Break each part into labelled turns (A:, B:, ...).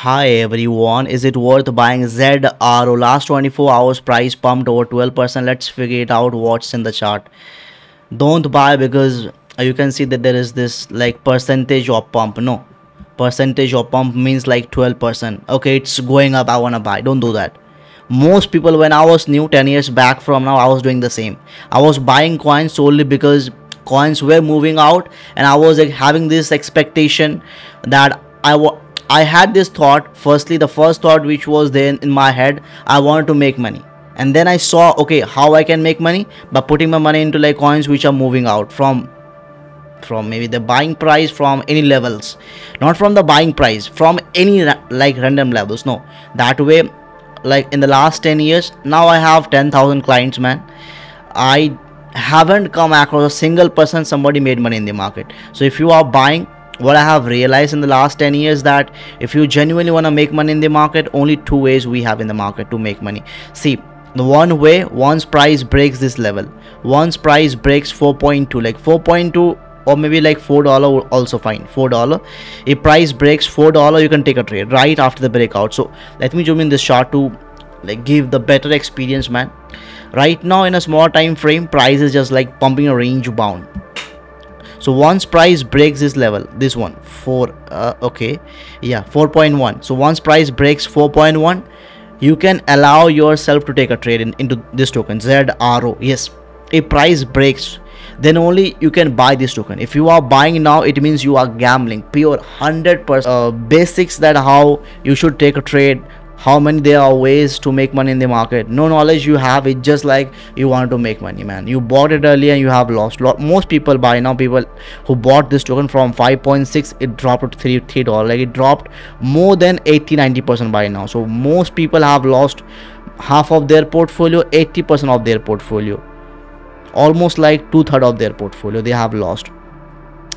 A: Hi everyone, is it worth buying ZRO? Last 24 hours price pumped over 12%. Let's figure it out what's in the chart. Don't buy because you can see that there is this like percentage of pump. No, percentage of pump means like 12%. Okay, it's going up. I wanna buy. Don't do that. Most people, when I was new 10 years back from now, I was doing the same. I was buying coins solely because coins were moving out and I was like having this expectation that I I had this thought. Firstly, the first thought which was then in my head, I wanted to make money. And then I saw, okay, how I can make money by putting my money into like coins which are moving out from from maybe the buying price from any levels not from the buying price from any like random levels no that way like in the last 10 years now i have 10000 clients man i haven't come across a single person somebody made money in the market so if you are buying what I have realized in the last 10 years that if you genuinely want to make money in the market, only two ways we have in the market to make money. See, the one way, once price breaks this level, once price breaks 4.2, like 4.2 or maybe like four dollar also fine four dollar. If price breaks four dollar you can take a trade right after the breakout. So let me zoom in this chart to like give the better experience man. Right now in a small time frame price is just like pumping a range bound so once price breaks this level this one 4 uh, okay yeah 4.1 so once price breaks 4.1 you can allow yourself to take a trade in, into this token ZRO yes if price breaks then only you can buy this token. If you are buying now it means you are gambling. Pure 100% uh, basics that how you should take a trade how many there are ways to make money in the market. No knowledge you have it just like you want to make money man. You bought it earlier and you have lost. Lot most people buy now people who bought this token from 5.6 it dropped to 3 3 dollar. Like it dropped more than 80 90 percent by now. So most people have lost half of their portfolio 80 percent of their portfolio. Almost like two-third of their portfolio they have lost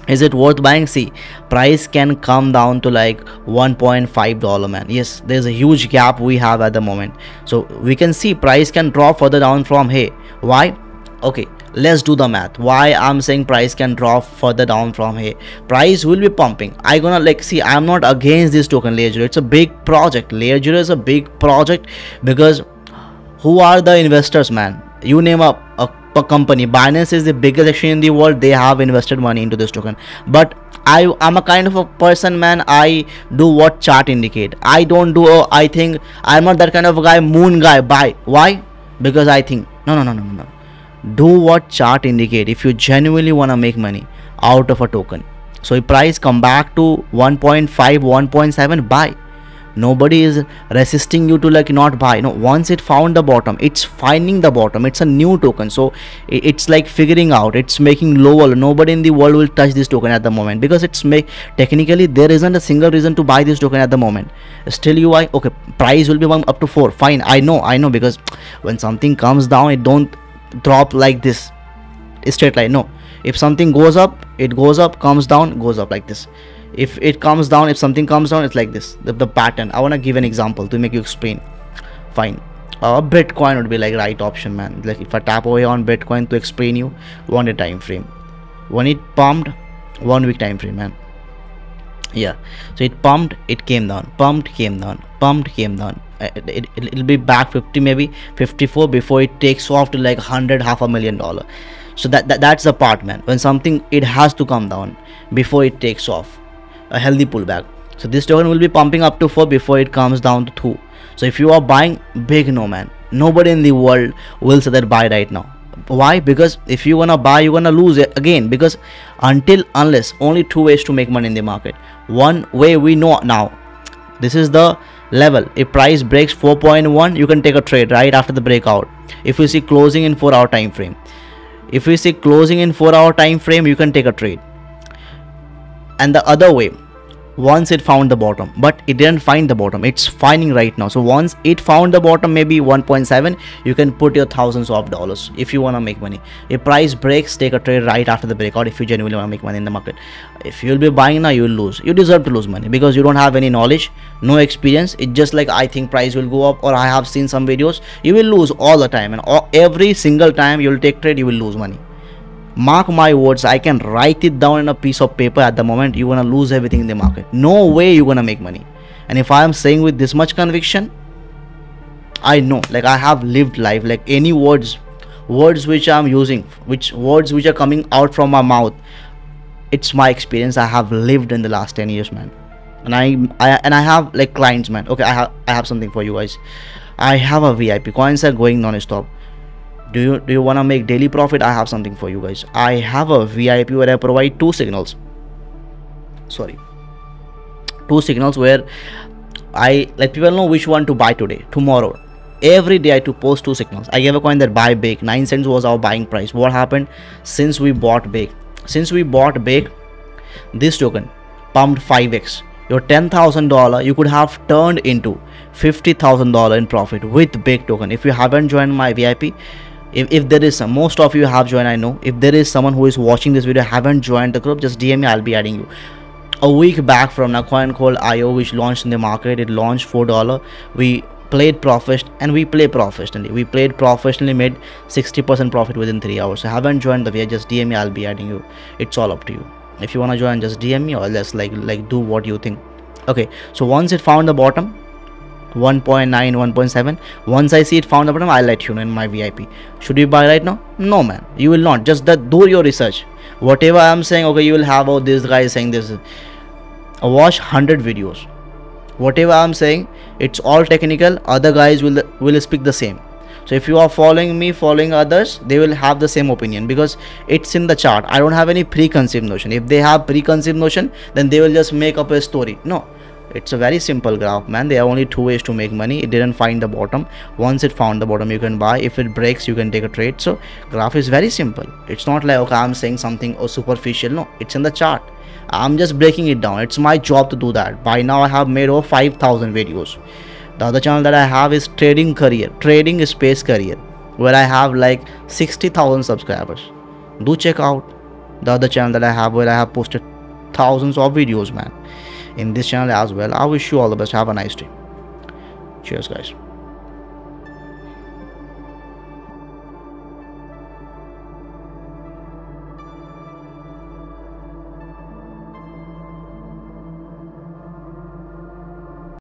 A: is it worth buying? See price can come down to like 1.5 dollar man. Yes there's a huge gap we have at the moment. So we can see price can drop further down from here. Why? Okay let's do the math. Why i'm saying price can drop further down from here? Price will be pumping. I gonna like see i'm not against this token LayerZero. It's a big project. LayerZero is a big project because who are the investors man? You name a, a company. Binance is the biggest exchange in the world. They have invested money into this token. But i i'm a kind of a person man. I do what chart indicate. I don't do uh, i think i'm not that kind of guy moon guy. Buy. Why? Because i think no no no no no do what chart indicate. If you genuinely want to make money out of a token. So if price come back to 1.5 1.7 buy nobody is resisting you to like not buy. You know once it found the bottom it's finding the bottom. It's a new token. So it's like figuring out. It's making lower nobody in the world will touch this token at the moment because it's make technically there isn't a single reason to buy this token at the moment. Still you buy okay price will be up to four. Fine i know i know because when something comes down it don't drop like this. Straight line no. If something goes up it goes up. Comes down goes up like this if it comes down if something comes down it's like this. The, the pattern. I want to give an example to make you explain. Fine. Uh, bitcoin would be like right option man. Like if i tap away on bitcoin to explain you one day time frame. When it pumped one week time frame man. Yeah. So it pumped it came down. Pumped came down. Pumped came down. Uh, it, it, it'll be back 50 maybe 54 before it takes off to like 100 half a million dollar. So that, that that's the part man. When something it has to come down before it takes off a healthy pullback. So this token will be pumping up to 4 before it comes down to 2 so if you are buying big no man nobody in the world will say that buy right now. Why? Because if you wanna buy you're gonna lose it again. Because until unless only two ways to make money in the market. One way we know now this is the level. If price breaks 4.1 you can take a trade right after the breakout. If you see closing in 4 hour time frame. If you see closing in 4 hour time frame you can take a trade and the other way once it found the bottom but it didn't find the bottom. It's finding right now. So once it found the bottom maybe 1.7 you can put your thousands of dollars if you want to make money. If price breaks take a trade right after the breakout if you genuinely want to make money in the market. If you'll be buying now you'll lose. You deserve to lose money because you don't have any knowledge no experience. It's just like i think price will go up or i have seen some videos. You will lose all the time and all, every single time you'll take trade you will lose money mark my words i can write it down in a piece of paper at the moment you're gonna lose everything in the market. No way you're gonna make money. And if i am saying with this much conviction i know like i have lived life like any words words which i'm using which words which are coming out from my mouth it's my experience. I have lived in the last 10 years man. And I, I and i have like clients man. Okay i have i have something for you guys. I have a vip coins are going non-stop do you do you want to make daily profit i have something for you guys i have a vip where i provide two signals sorry two signals where i let people know which one to buy today tomorrow every day I to post two signals. I gave a coin that buy big. 9 cents was our buying price. What happened since we bought big? Since we bought big, this token pumped 5x. Your $10,000 you could have turned into $50,000 in profit with big token. If you haven't joined my VIP, if, if there is some, most of you have joined, I know. If there is someone who is watching this video haven't joined the group, just DM me, I'll be adding you. A week back from a coin called IO which launched in the market it launched four dollar. We played professional and we play professionally. We played professionally made 60% profit within three hours. So haven't joined the way just dm me i'll be adding you. It's all up to you. If you want to join just dm me or let's like like do what you think. Okay so once it found the bottom 1.9 1.7 once i see it found the i'll let you know in my vip should you buy right now? No man you will not. Just that do your research. Whatever i'm saying okay you will have oh this guy is saying this. Watch 100 videos. Whatever i'm saying it's all technical. Other guys will will speak the same. So if you are following me following others they will have the same opinion because it's in the chart. I don't have any preconceived notion. If they have preconceived notion then they will just make up a story. No it's a very simple graph man. There are only two ways to make money. It didn't find the bottom. Once it found the bottom you can buy. If it breaks you can take a trade. So graph is very simple. It's not like okay i'm saying something or superficial. No it's in the chart. I'm just breaking it down. It's my job to do that. By now i have made over 5000 videos. The other channel that i have is trading career trading space career where i have like 60000 subscribers. Do check out the other channel that i have where i have posted thousands of videos man in this channel as well. I wish you all the best. Have a nice day. Cheers guys